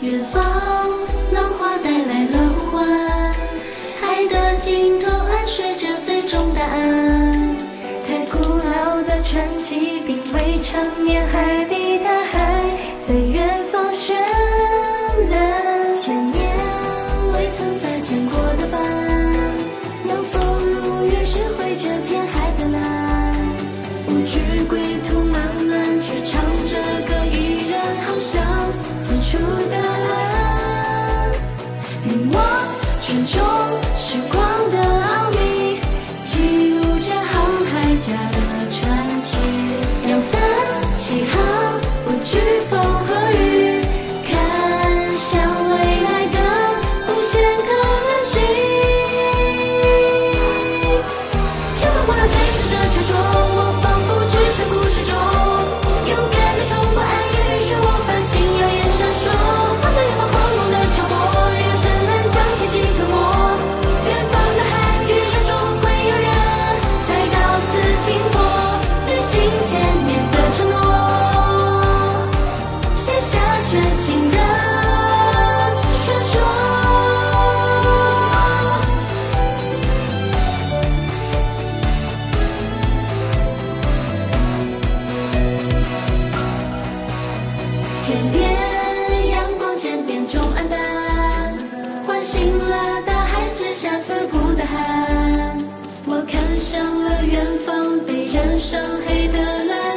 远方浪花带来轮换，爱的尽头暗示着最终答案。太古老的传奇，并未长眠。还变阳光渐变中暗淡，唤醒了大海之下刺骨的寒，我看向了远方被燃烧黑的蓝。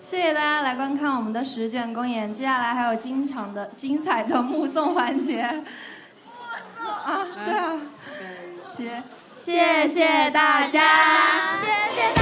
谢谢大家来观看我们的十卷公演，接下来还有精彩的精彩的目送环节。目 送啊，对啊，谢谢谢大家，谢谢。